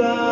Bye.